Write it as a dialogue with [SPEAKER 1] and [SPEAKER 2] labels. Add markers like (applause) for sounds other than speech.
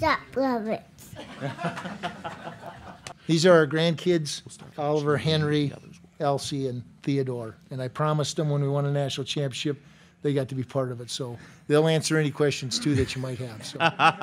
[SPEAKER 1] Stop rabbits. (laughs)
[SPEAKER 2] These are our grandkids, Oliver, Henry, Elsie, and Theodore. And I promised them when we won a national championship, they got to be part of it. So they'll answer any questions too that you might have. So (laughs)